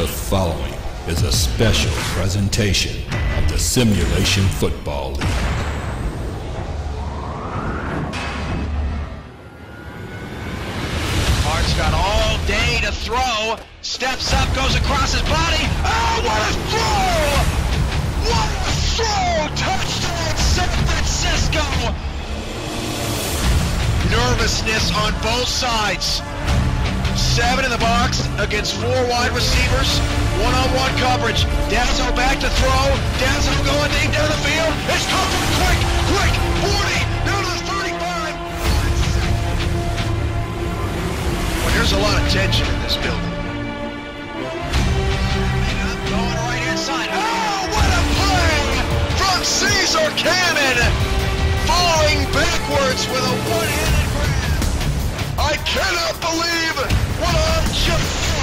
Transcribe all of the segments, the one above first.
The following is a special presentation of the Simulation Football League. Hart's got all day to throw. Steps up, goes across his body. Oh, what a throw! What a throw! Touchdown, San Francisco! Nervousness on both sides. Seven in the box against four wide receivers. One-on-one coverage. Dazo back to throw. Dazo going deep down the field. It's covered quick, quick. 40, down to the 35. Well, there's a lot of tension in this building. Going right inside. Oh, what a play from Caesar Cannon! Falling backwards with a one-handed grab. I cannot believe what I just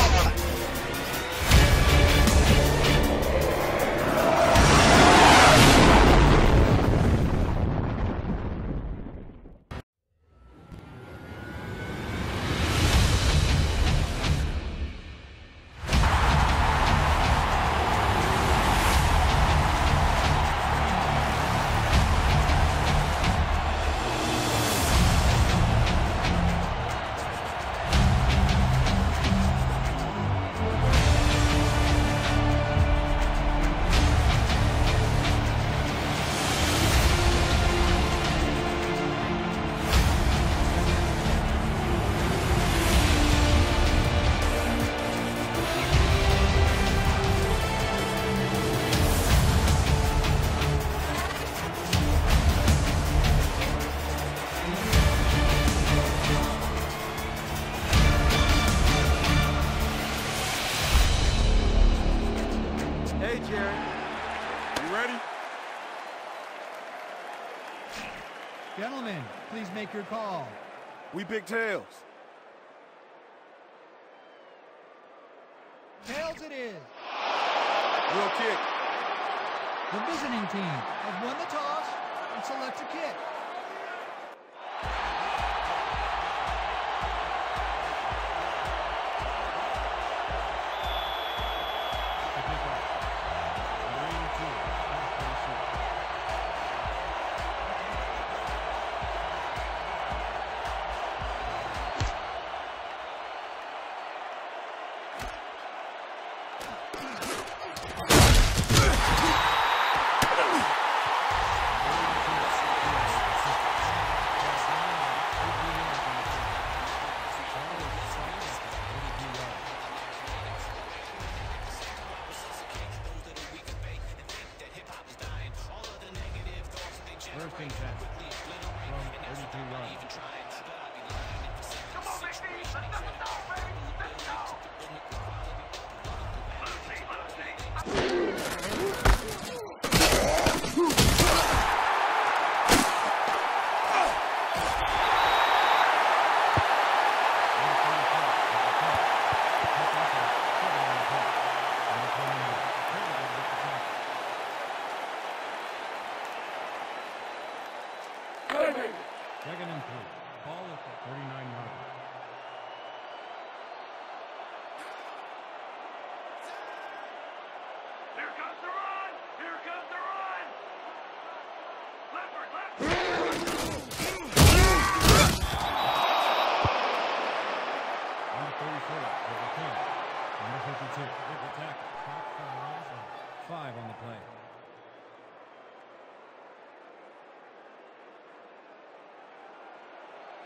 make your call. We big tails. Tails it is. Real kick. The visiting team has won the toss and selects a kick.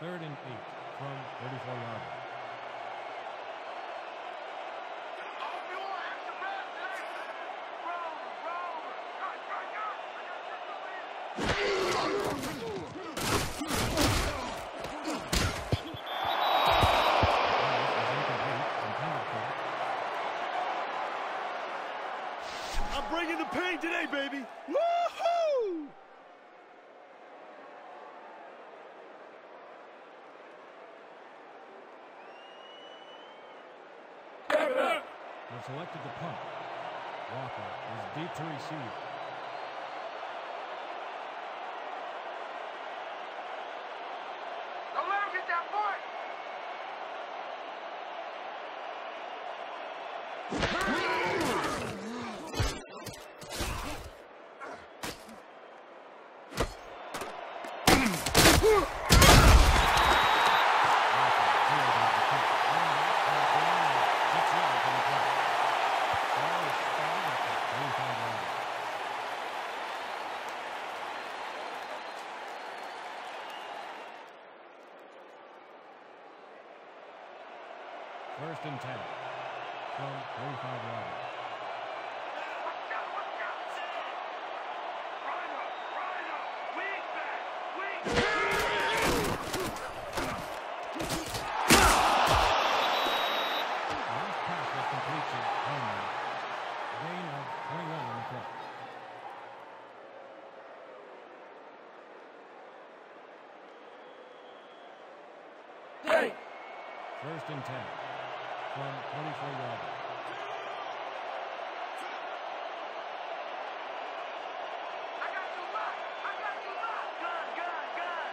Third and eight from 34 yards. Off you are! Action pass today! Roll, roll! Right, right, right! I got just the lead! I'm bringing the pain today, baby. Woohoo! They've selected the punt. Walker is deep to receive. Don't let him get that point! First and 10 from 45 yards. Watch out, watch out. Rhino, Rhino, wing back, wing back. Last pass was complete to Holman. Gain of 21 on the play. First and 10 from 24 yards. I got you locked. I got you locked. Gun, gun, gun.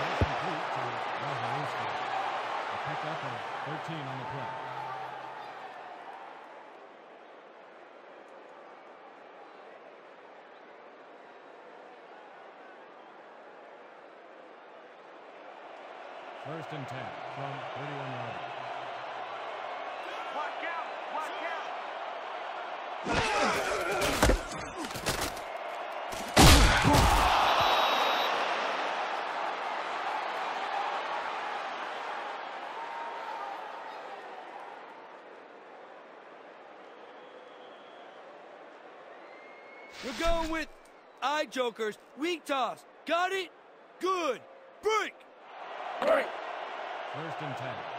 Pass complete to Lazarowski. A pickup of 13 on the play. First and 10 from 31 yards. Watch out, watch out. We're going with eye jokers. Weak toss. Got it? Good. Break. First and 10.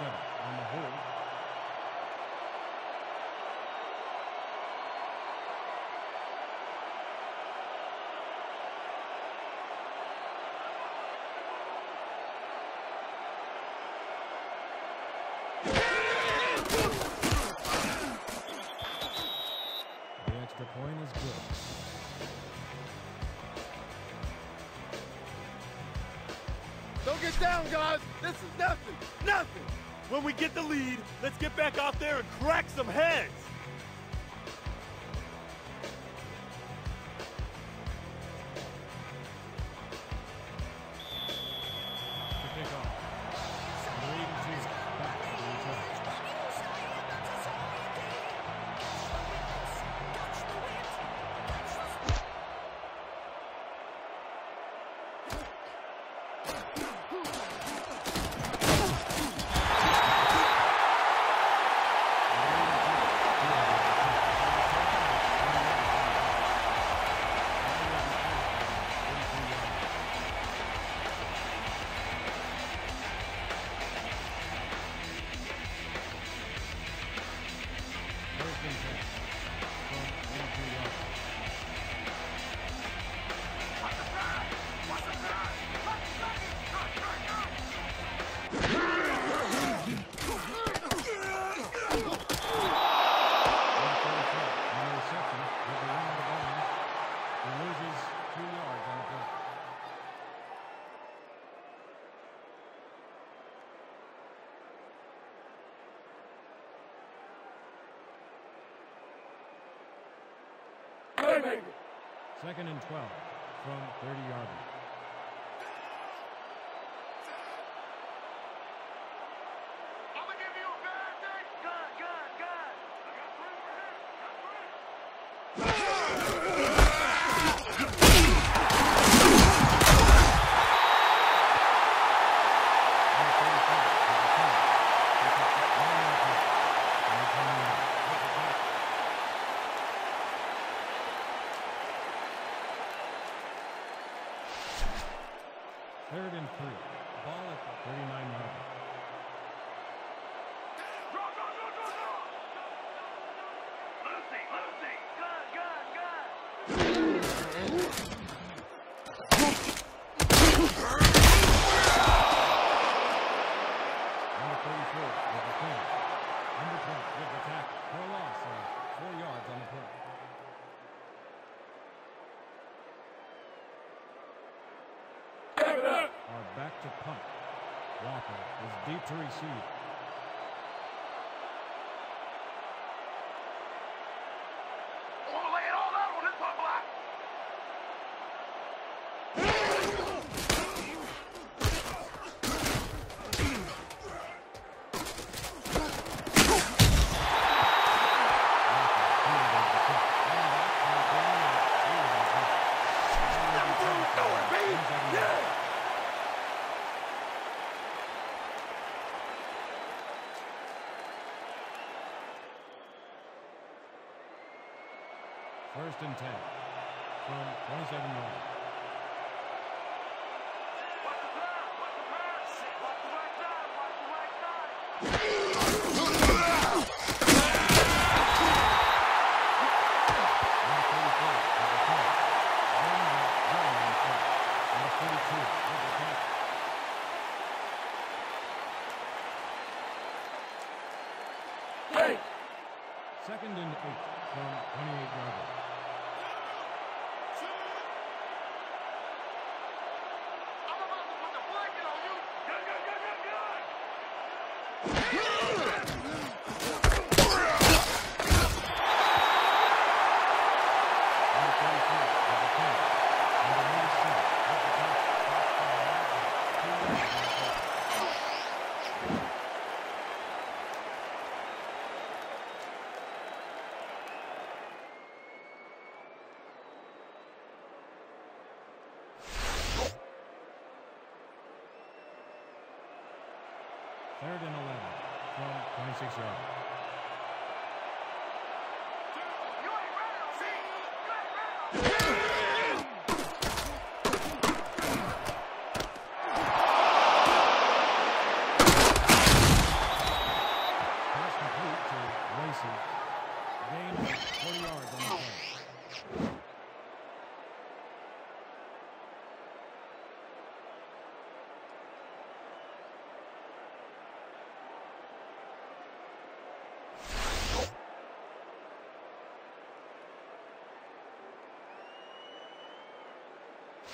On the hold. The extra point is good. Don't get down, guys. This is nothing. When we get the lead, let's get back out there and crack some heads. Second and 12 from 30 yards. deep to receive. first and 10 from 27 yards. Third and 11 from 26 yards.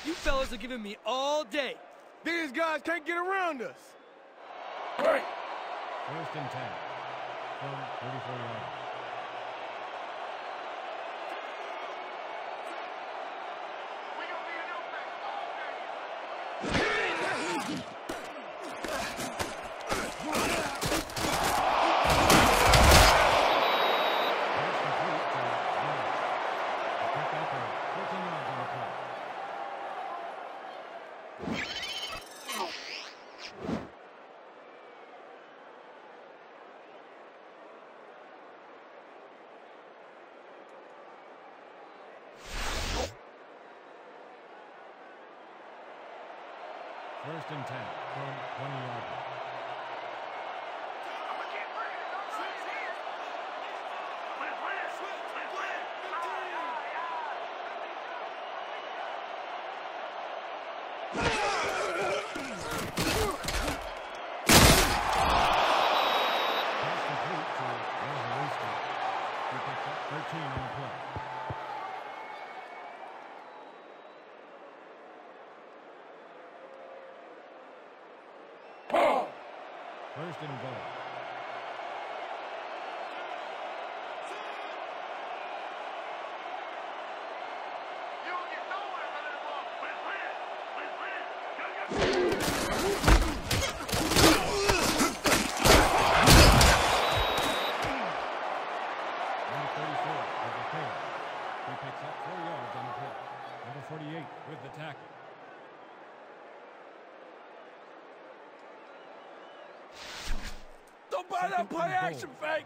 You fellas are giving me all day. These guys can't get around us. Great. First and 10 from 34 yards. first and 10 from 20 yards. play action, fake.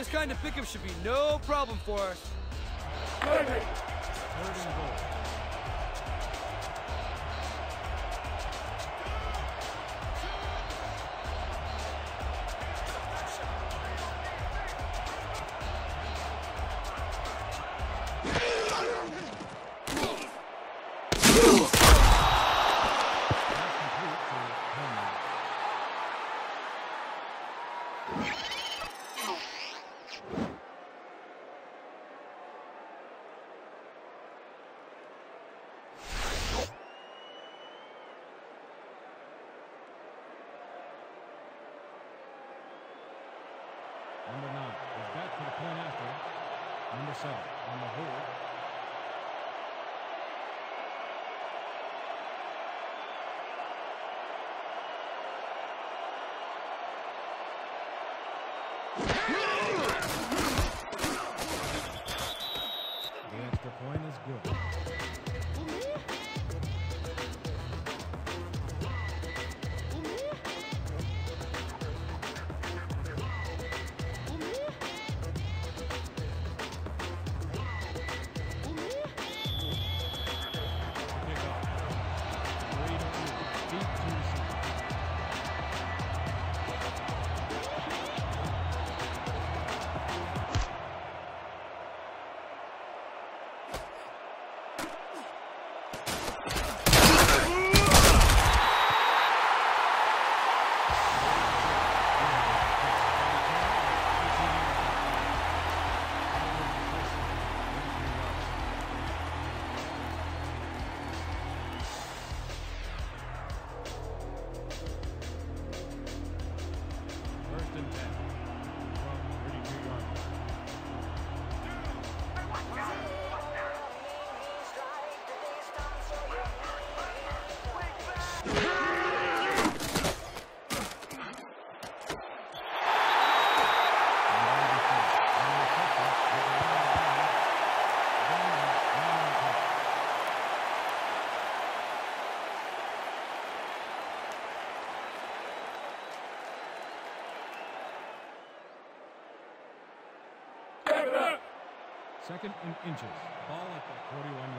This kind of pickup should be no problem for us. second and inches. Ball at the 41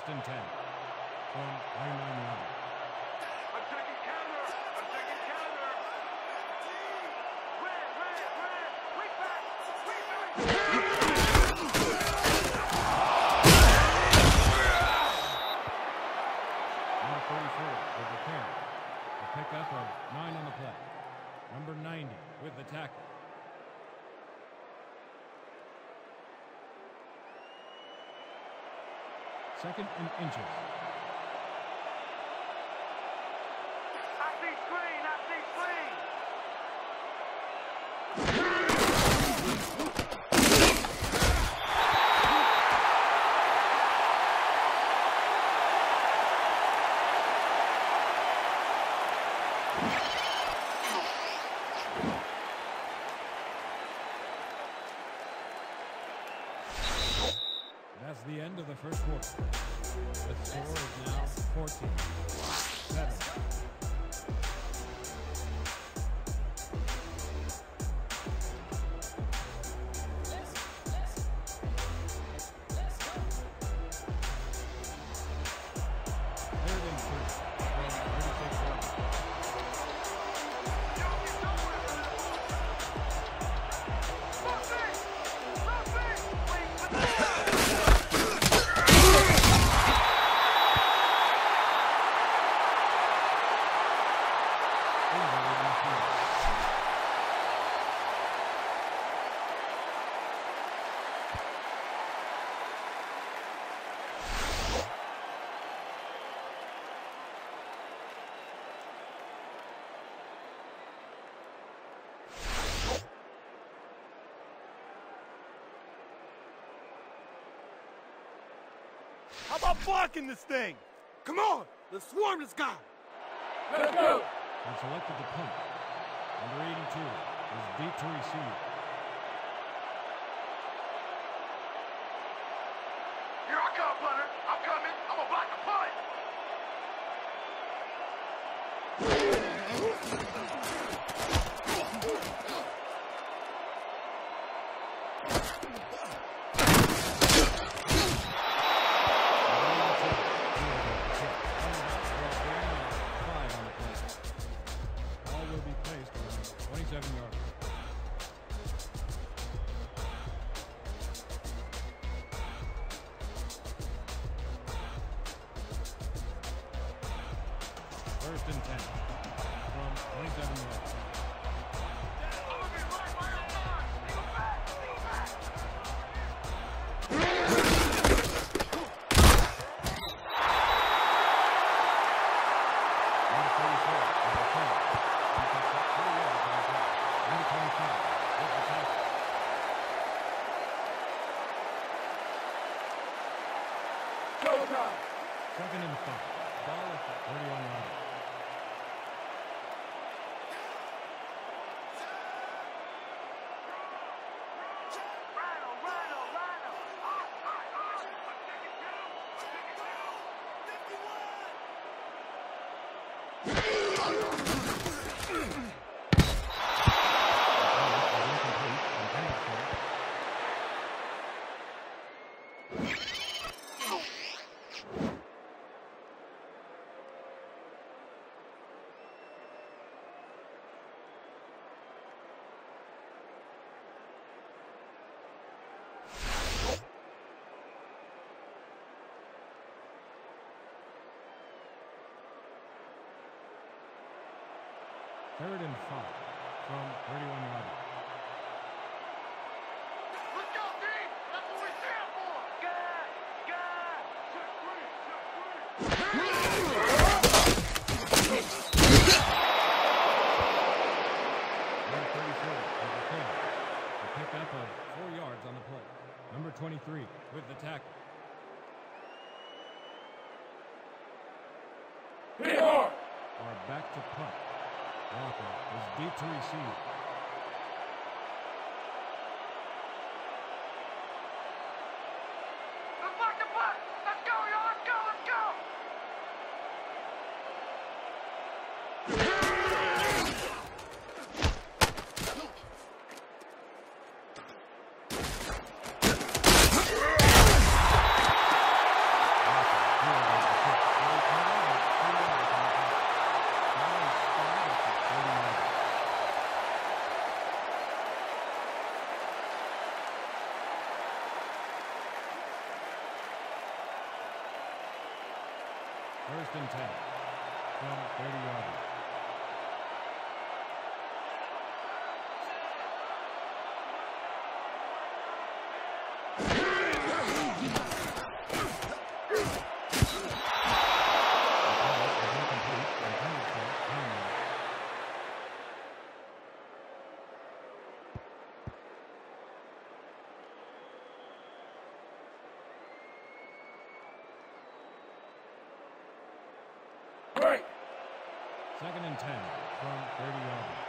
First and 10 from line line line. I'm taking counter. I'm taking counter. Red, red, red. Wait back. Wait back. Number 44 with the carry. A pickup of nine on the play. Number 90 with the tackle. Second and inches. I see screen. I see screen. That's the end of the first quarter. The score is now 14. How about blocking this thing? Come on, let's swarm this guy. Let's go. And selected to punt. Number 82 is deep to receive. Here I come, punter. I'm coming. I'm gonna block the punt. Third and five from 31 yards. Let's go, D. That's what we stand for. Guy, guy. Check three, check three. Number 34 is the carry. A pickup of four yards on the play. Number 23 with the tackle. Are back to punt. Walker is deep to receive. Second and 10 from 30 yards.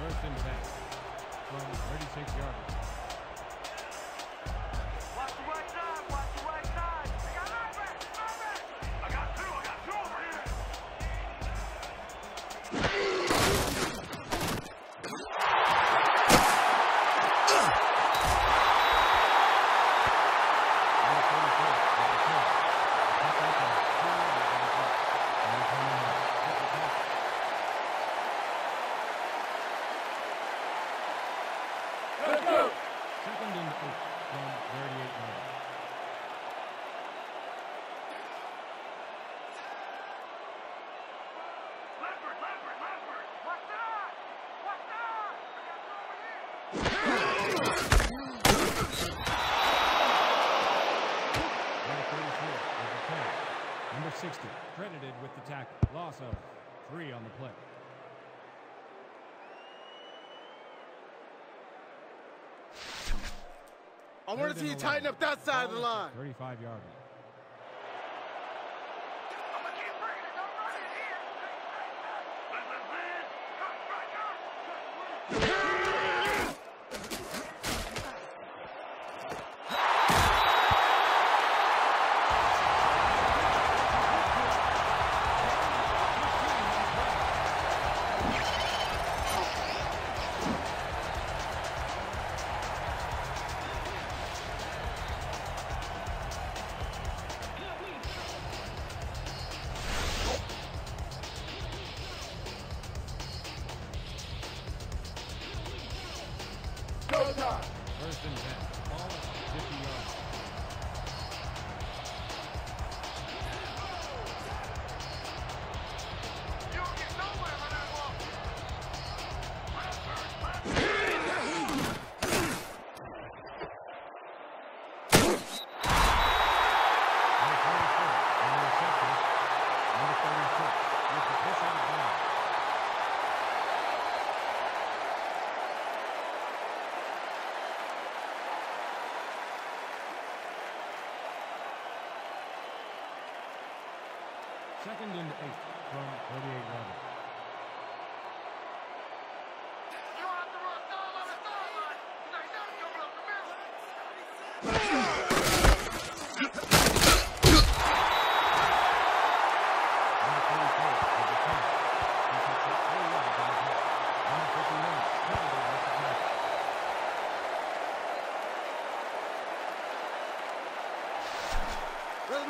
First and 10 from 36 yards. I want to see you tighten up that side of the line. 35.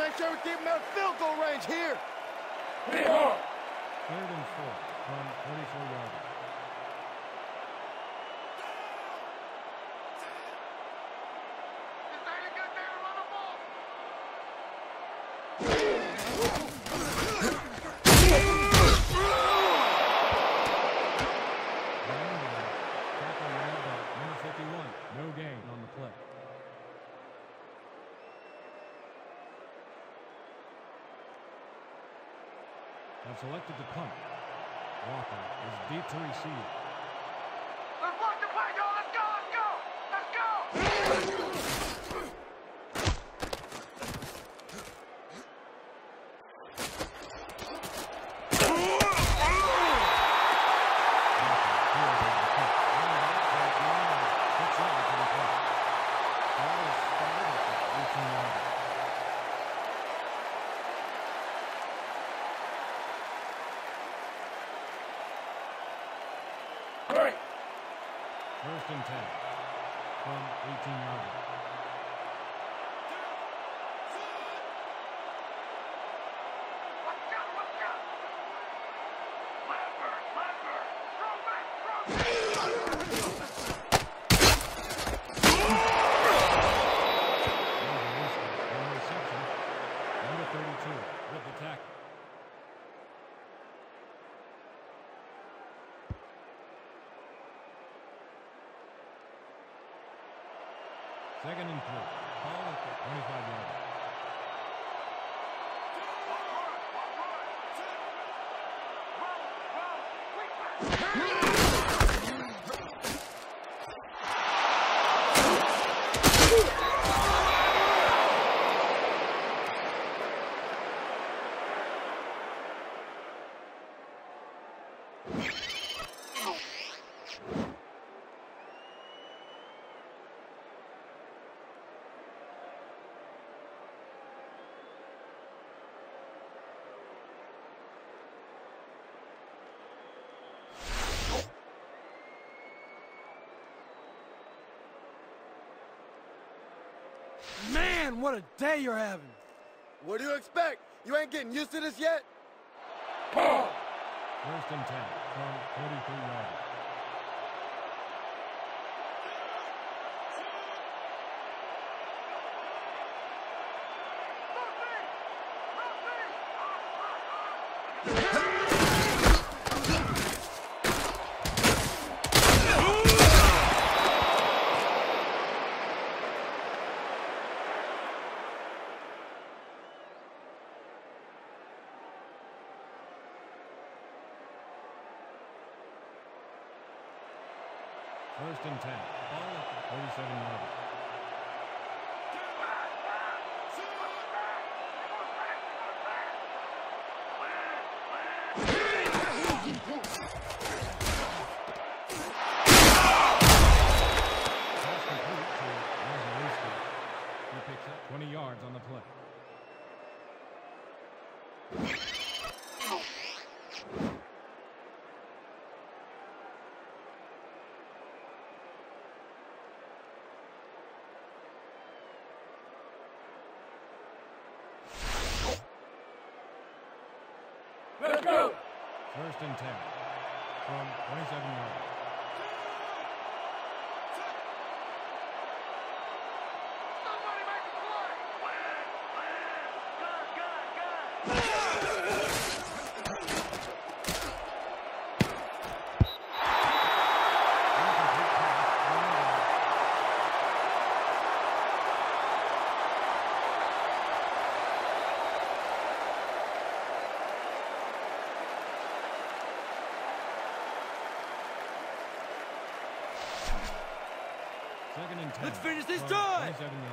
Make sure we keep them out of field goal range here. Third and four from 24 yards. This ain't a good day to run the ball. Brandon, tackle made by number 51. No gain on the play. Have selected to punt. Walker is deep to receive. Let's block the play, y'all. Let's go, let's go. Let's go. First and 10 from 18 yards. Watch out, watch out. Lambert, Lambert. Throw back, throw back. One reception. Number 32 with the tackle. Second and three. Ball at the 25 yard line. Man, what a day you're having. What do you expect? You ain't getting used to this yet? First and 10 from 33 yards. First and 10. Ball at the 37 yard line. Pass complete to Mazeluski. He picks up 20 yards on the play. First and 10 from 27 yards. Somebody make a play. Good, good, good. Incomplete pass. Brandon. Second and 10. Let's finish this from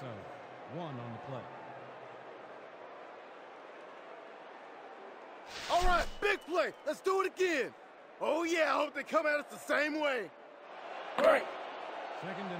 so. One on the play. All right, big play. Let's do it again. Oh, yeah, I hope they come at us the same way. Great. Second and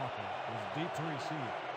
Walker was deep to receive.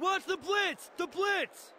Watch the blitz! The blitz!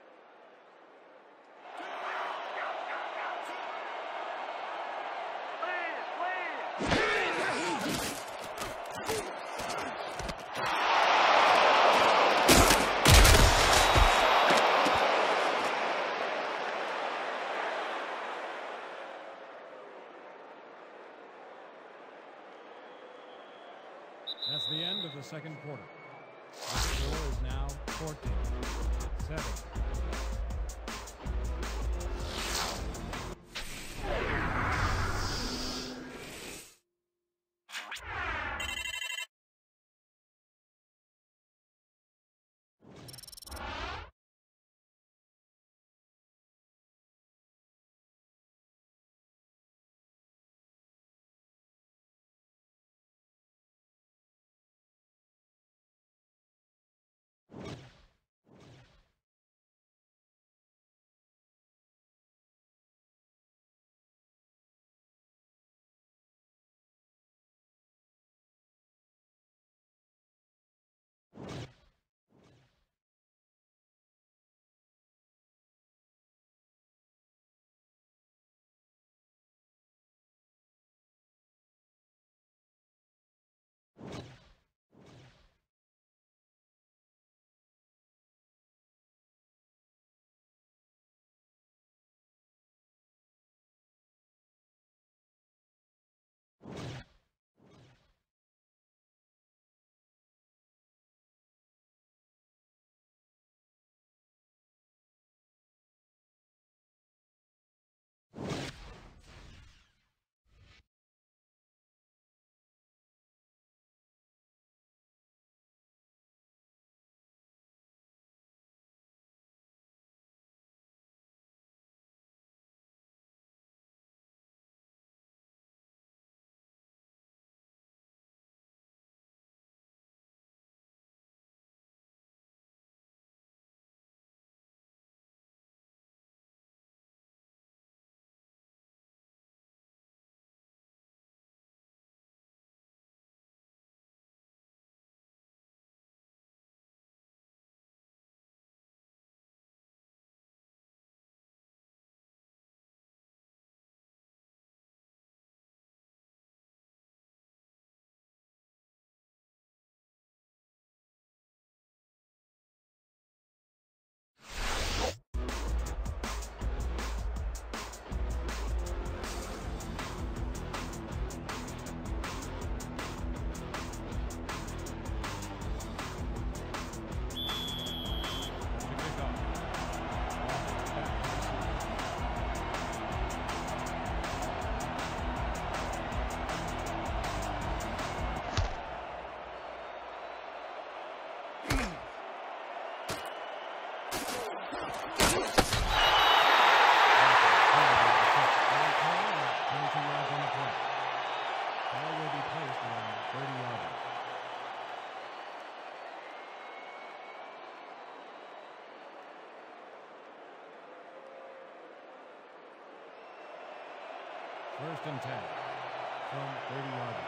second tag from 30 yards.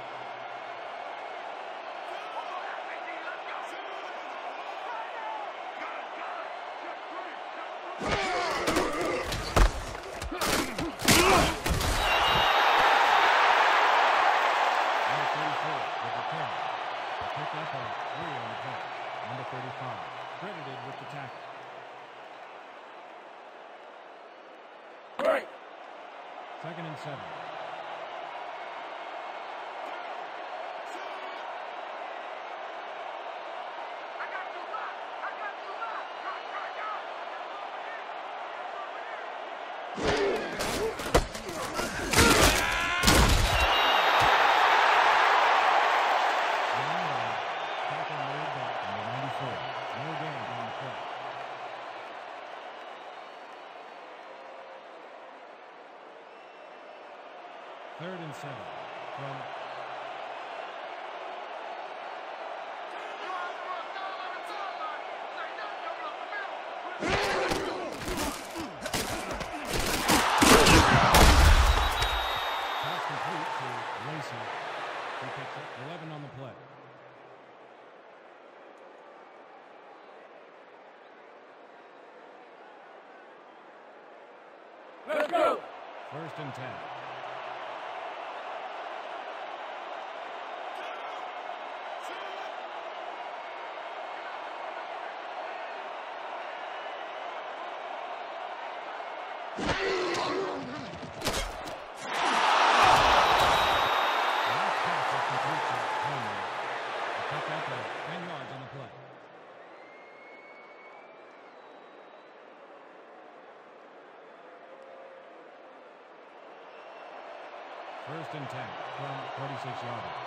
Henderson from 11 on the play. Let's go! First and 10. 36 yards.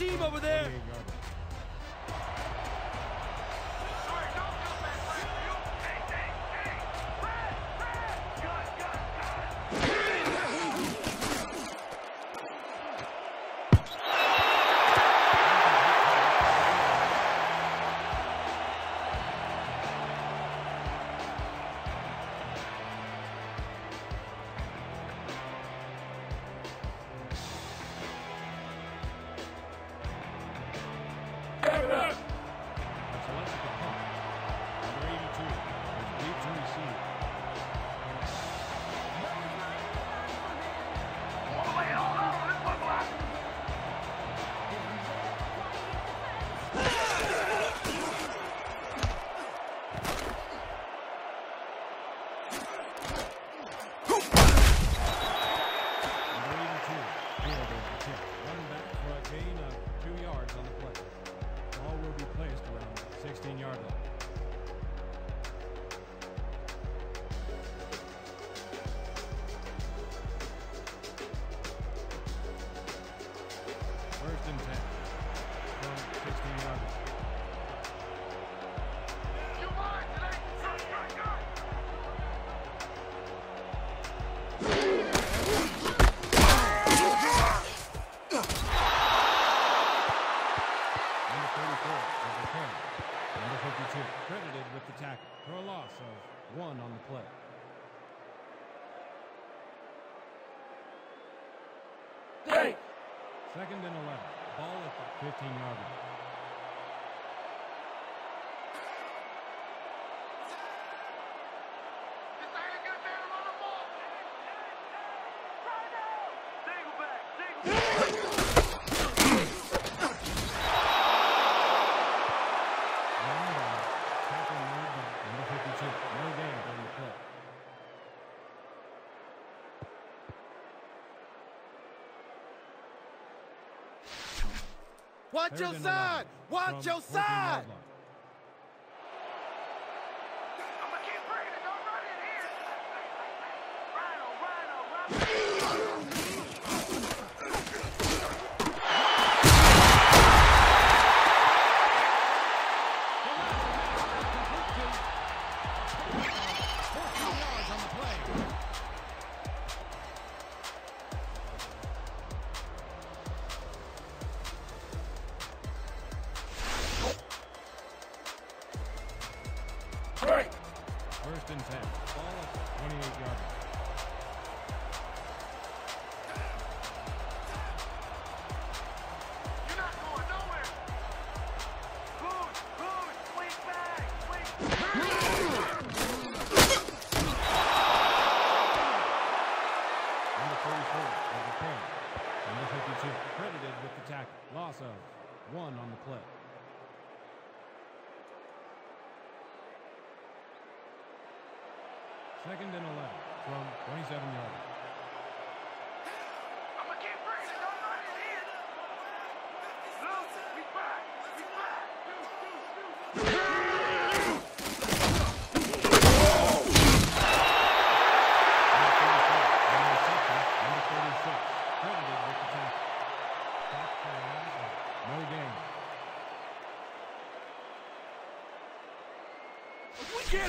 team over there. Watch Third your side. Watch your side.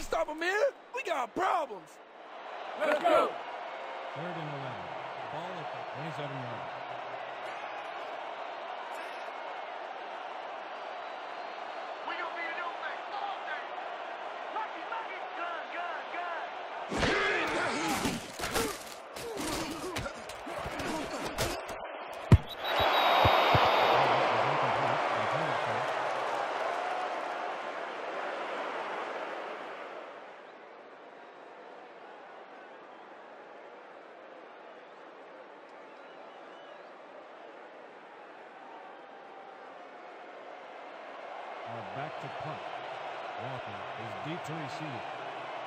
Can't stop him here. We got problems. Let's go. Third and 11. Ball at the 27 yards. We gonna be a new thing all day. Lucky, lucky. Gun, gun, gun. Incomplete. Intended for. Are back to punt. Walker is deep to receive.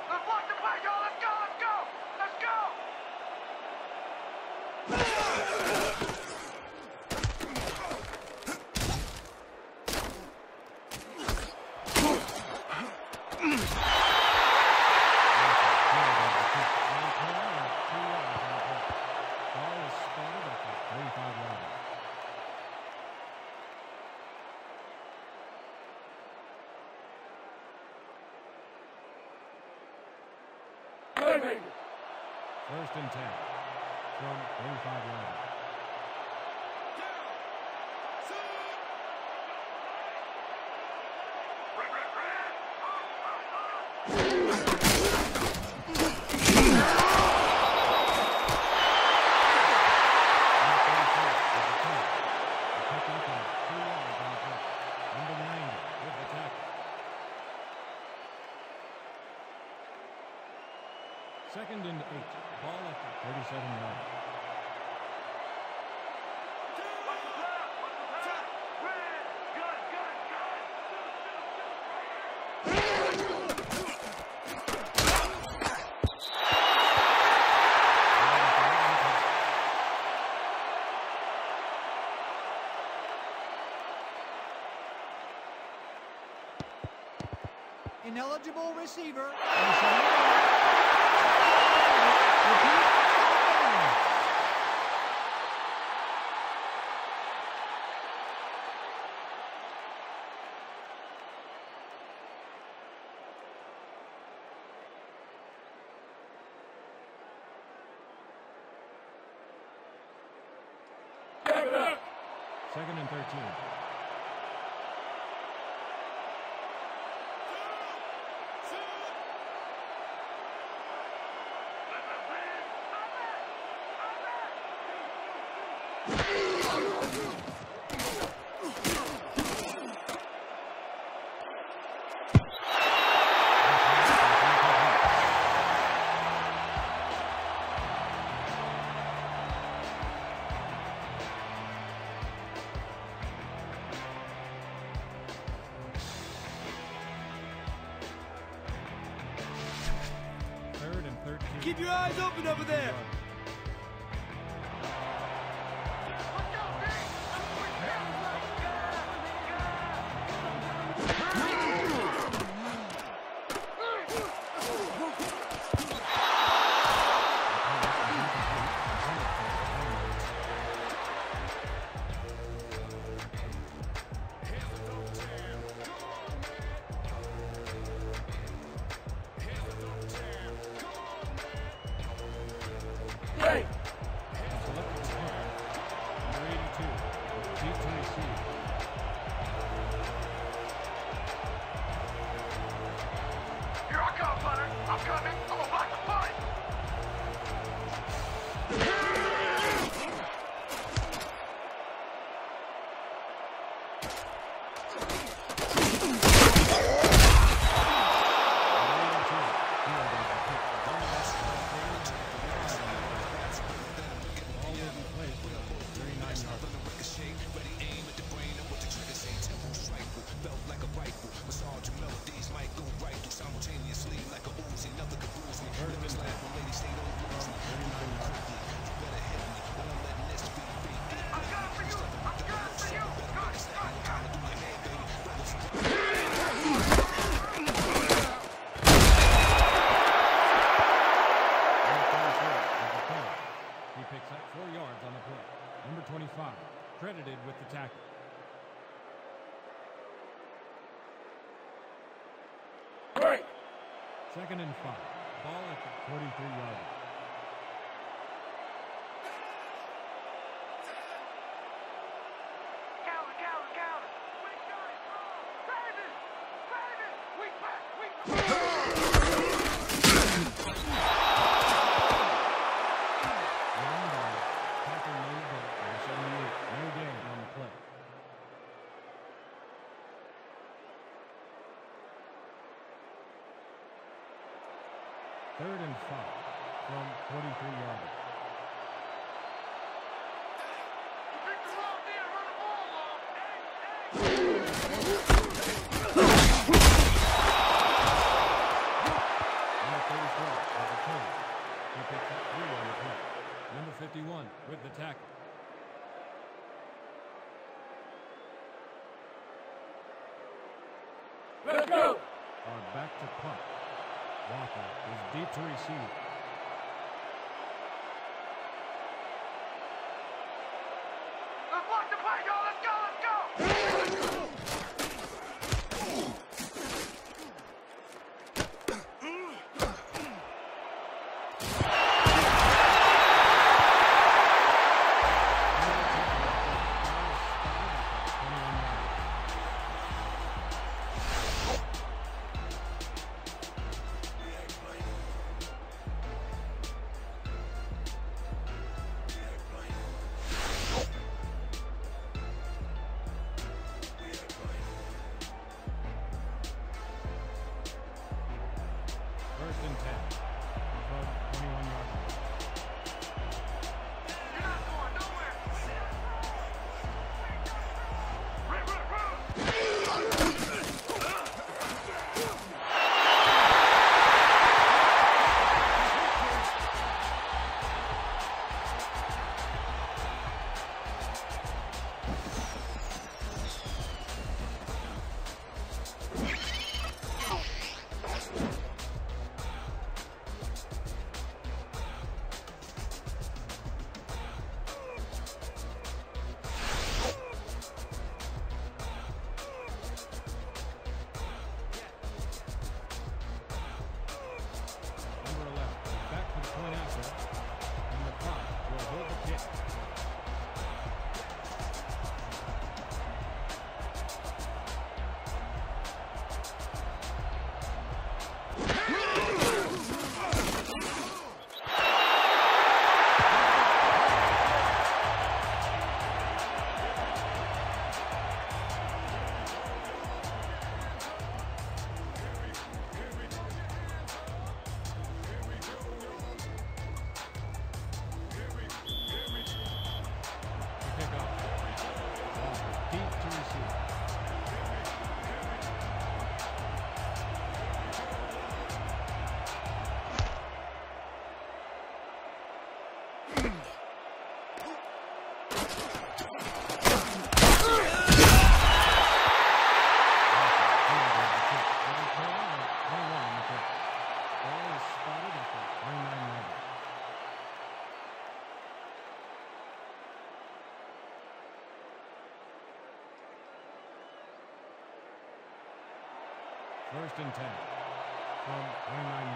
Let's watch the play, y'all. Let's go, let's go. Let's go. First and 10 from 25 yards. Second and eight. Ball at the 37 yards. Gun, gun, gun. Ineligible receiver. Second and 13. Eyes open over there. To receive. First and 10 from 29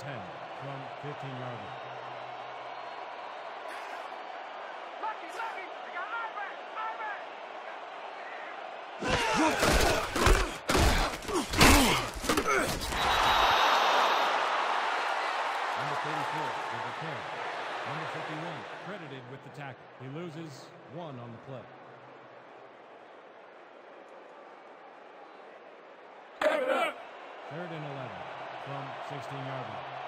from 15 yard line. Number 34 with the carry. Number 51 credited with the tackle. He loses one on the play. Third and 11 from 16 yard line.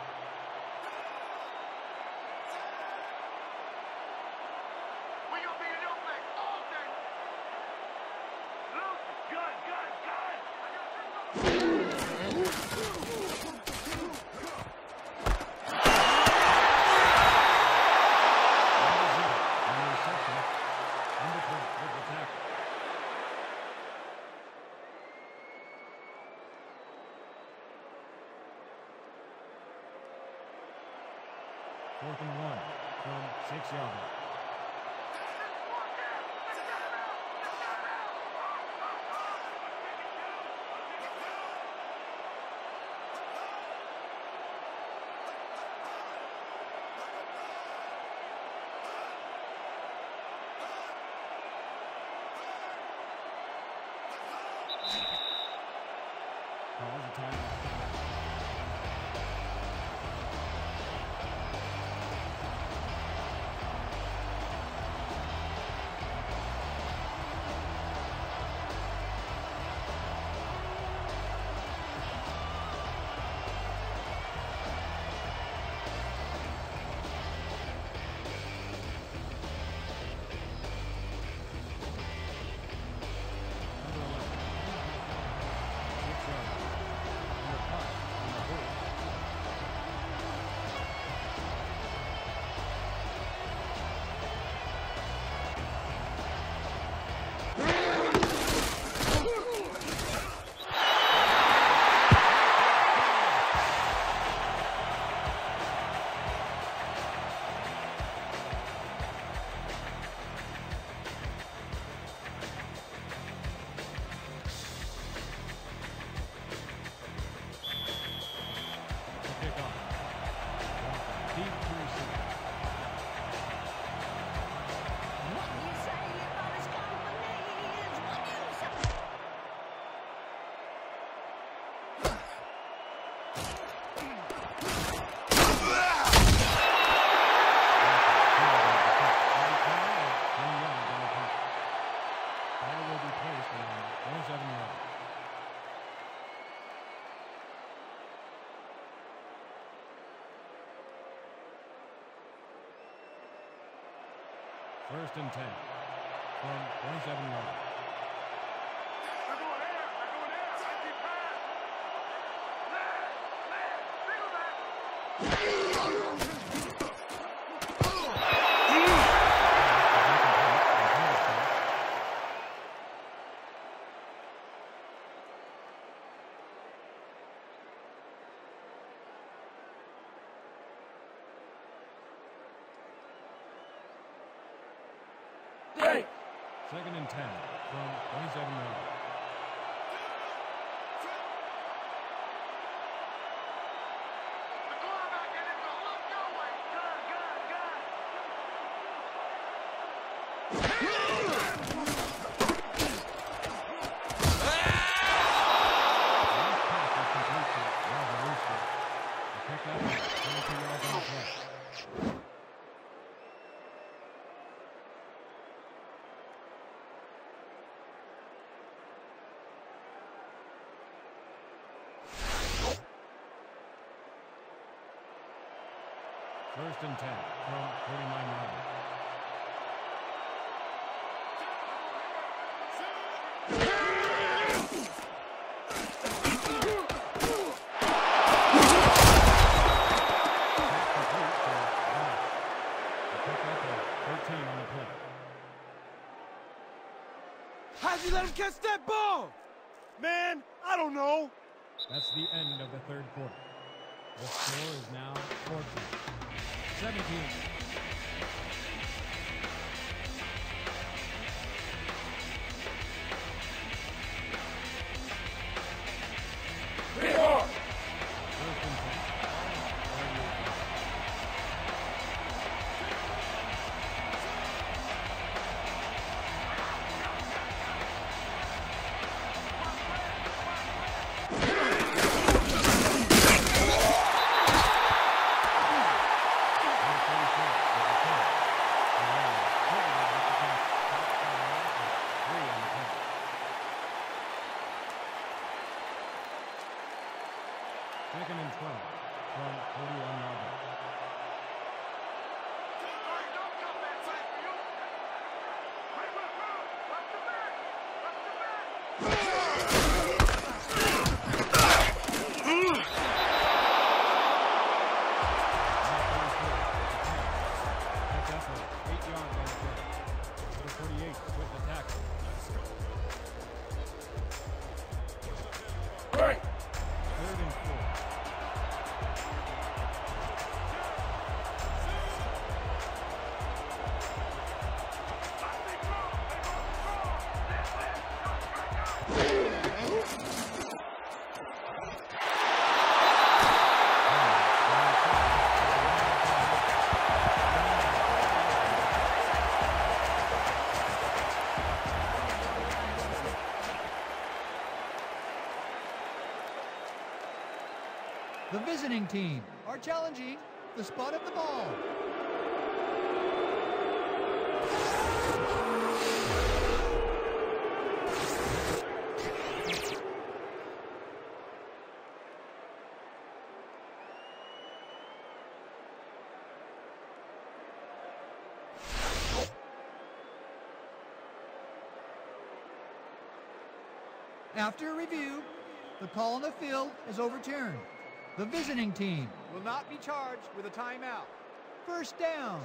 First and 10 from 27 yards. First and 10 from 49 yards. How'd you let him catch that ball? Man, I don't know. That's the end of the third quarter. The score is now 14. 17. Bang! visiting team are challenging the spot of the ball. After a review, the call on the field is overturned. The visiting team will not be charged with a timeout. First down.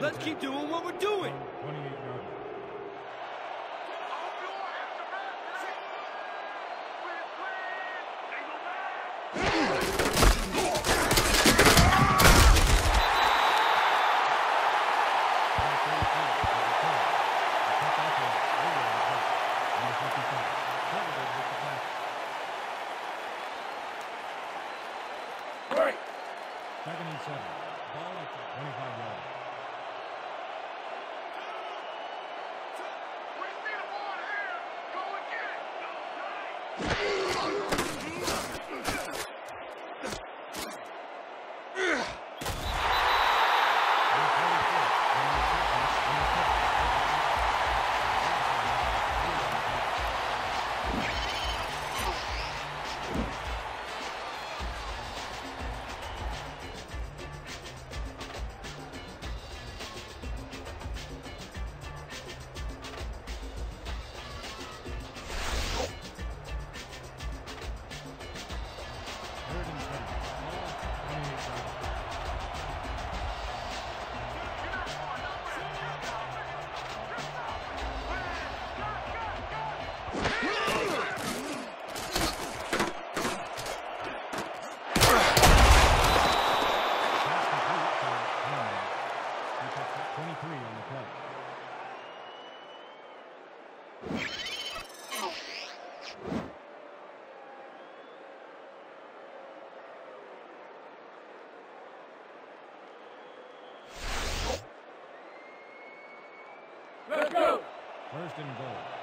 Let's keep doing what we're doing. first and goal.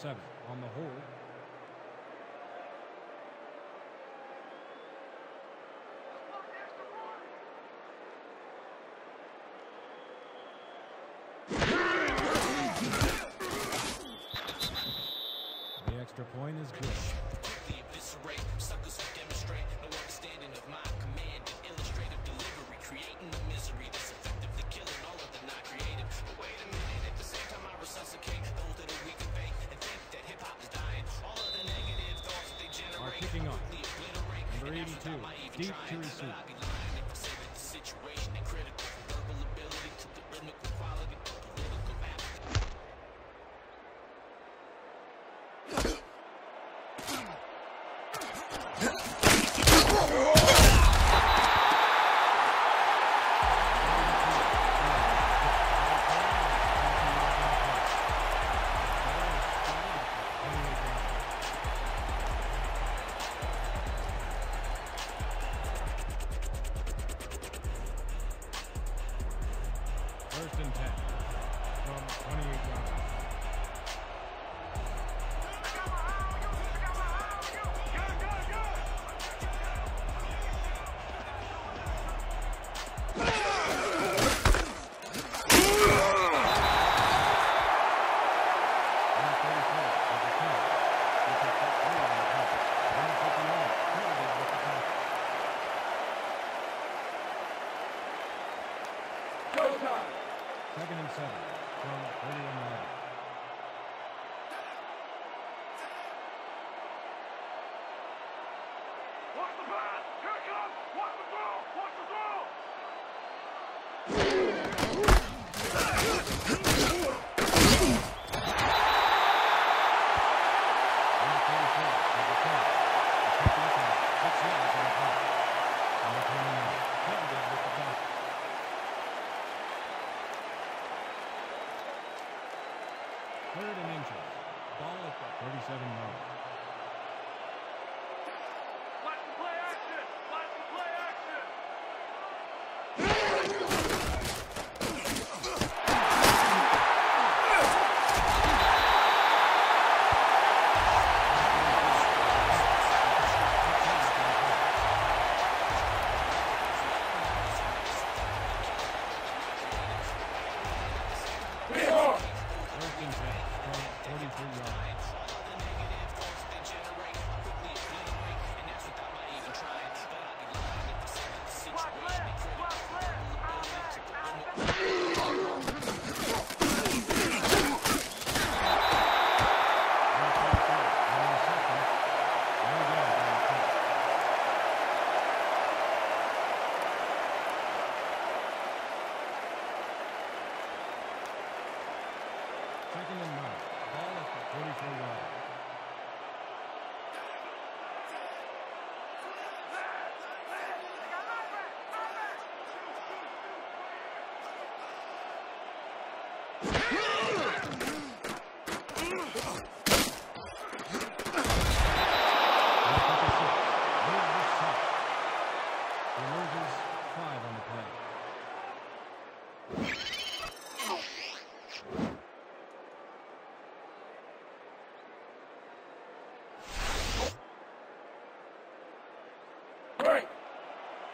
seven on the whole. The extra point is good. number 82, deep to receive.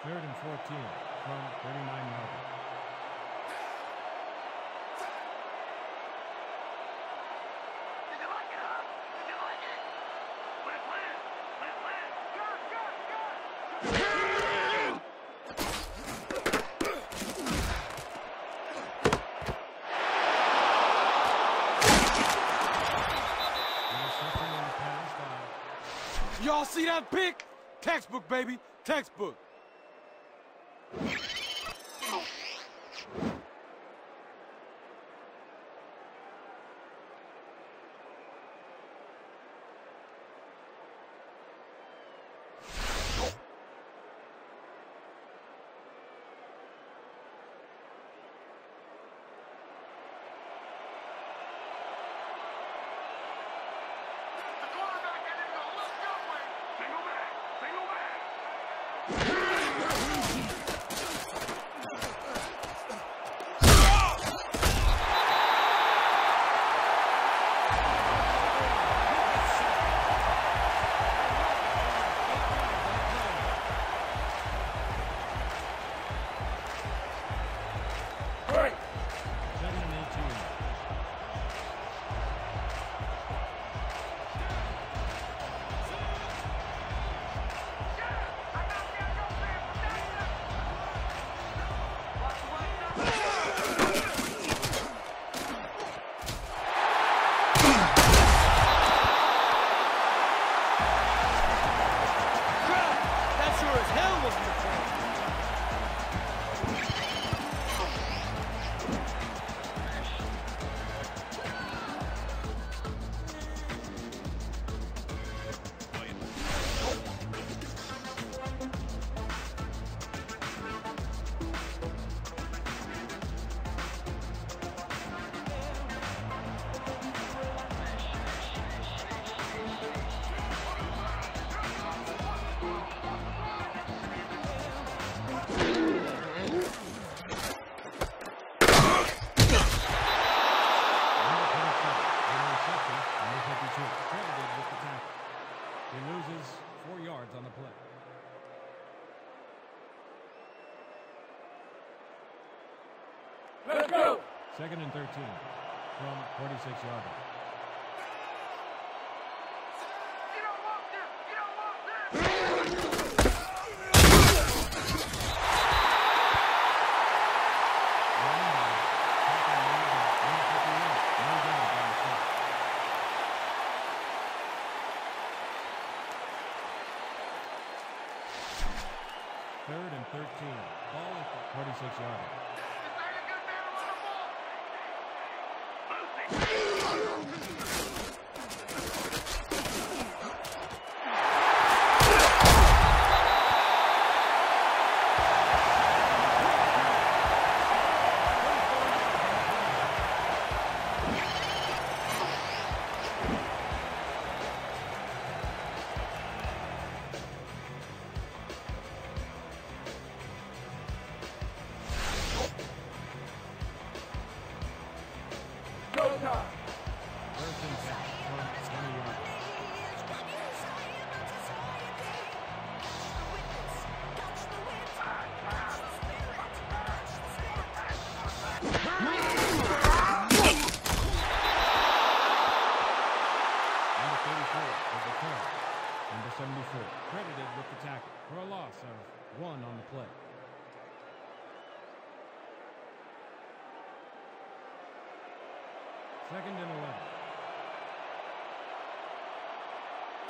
Third and 14 from 39 yards. Y'all see that pick? Textbook, baby. Textbook. 36 yards.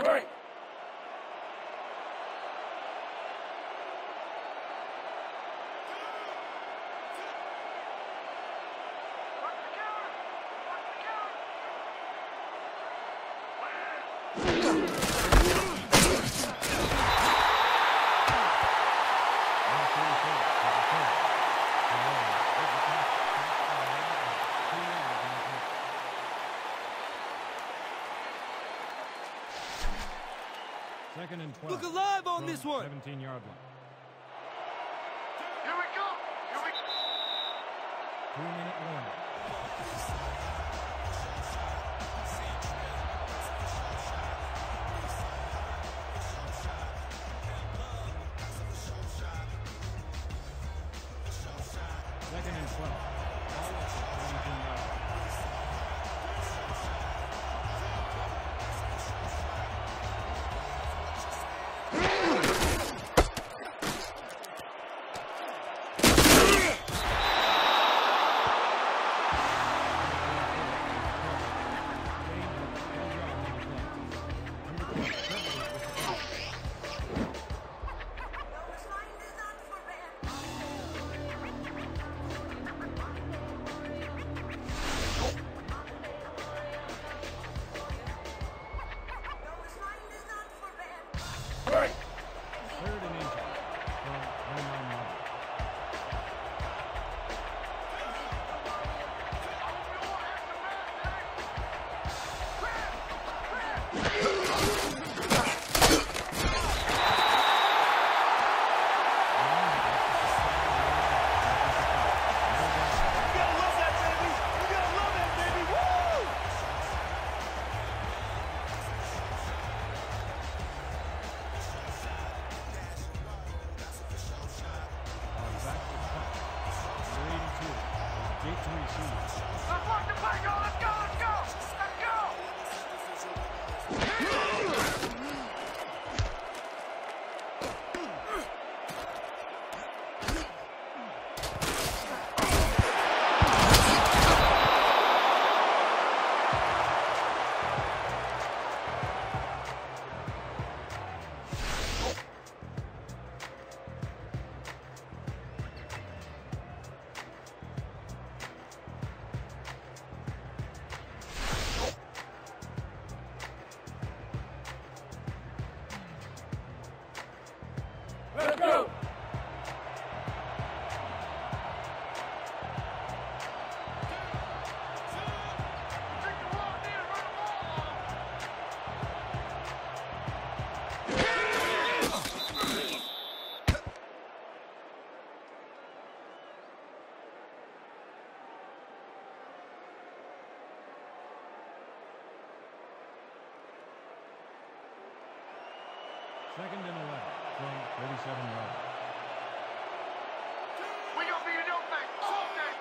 All right. Second and 12. Look alive on this one. 17-yard line. 37 yards. We gonna be in your face all day.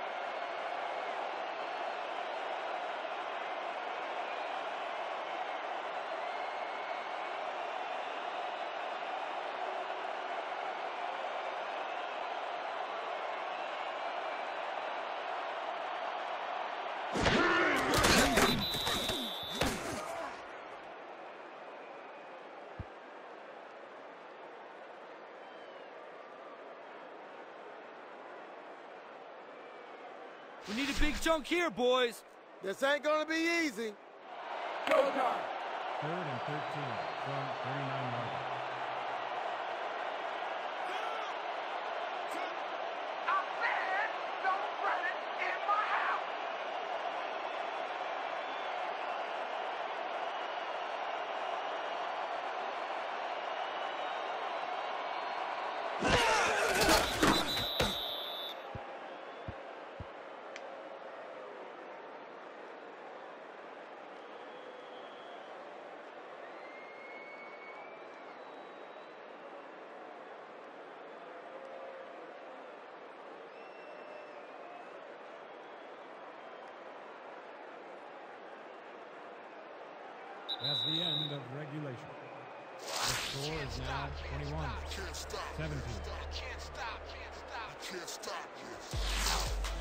We need a big chunk here, boys. This ain't gonna be easy. Go, Third and 13 from 39 yards. I said, don't run it in my house. That's the end of regulation. The score is now 21 17. Can't stop, can't stop.